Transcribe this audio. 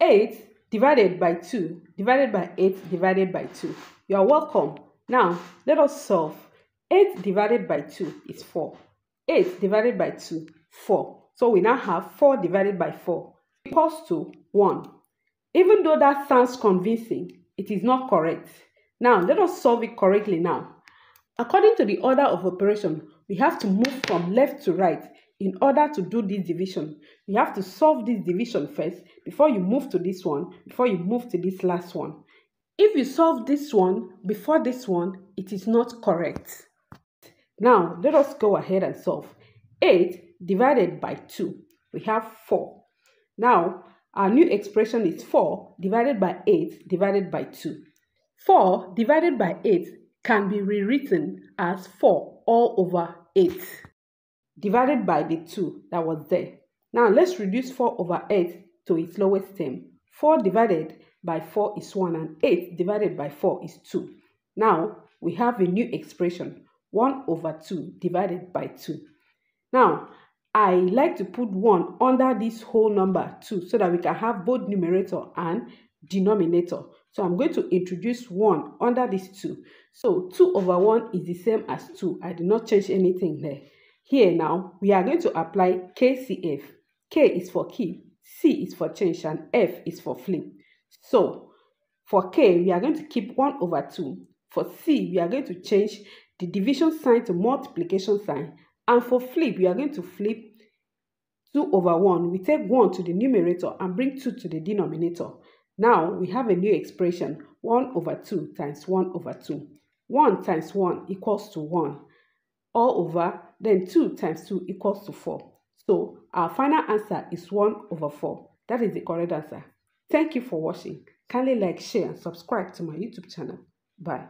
8 divided by 2 divided by 8 divided by 2. You are welcome. Now, let us solve. 8 divided by 2 is 4. 8 divided by 2, 4. So we now have 4 divided by 4 equals to 1. Even though that sounds convincing, it is not correct. Now, let us solve it correctly now. According to the order of operation, we have to move from left to right in order to do this division. you have to solve this division first before you move to this one, before you move to this last one. If you solve this one before this one, it is not correct. Now, let us go ahead and solve. 8 divided by 2, we have 4. Now, our new expression is 4 divided by 8 divided by 2. 4 divided by 8 can be rewritten as 4 all over 8 divided by the 2 that was there. Now let's reduce 4 over 8 to its lowest term. 4 divided by 4 is 1 and 8 divided by 4 is 2. Now we have a new expression 1 over 2 divided by 2. Now I like to put 1 under this whole number 2 so that we can have both numerator and denominator. So I'm going to introduce 1 under this 2. So 2 over 1 is the same as 2. I did not change anything there. Here now, we are going to apply KCF. K is for keep, C is for change, and F is for flip. So for K, we are going to keep 1 over 2. For C, we are going to change the division sign to multiplication sign. And for flip, we are going to flip 2 over 1. We take 1 to the numerator and bring 2 to the denominator. Now we have a new expression 1 over 2 times 1 over 2. 1 times 1 equals to 1 all over then 2 times 2 equals to 4. So our final answer is 1 over 4. That is the correct answer. Thank you for watching. Kindly like, share and subscribe to my YouTube channel. Bye.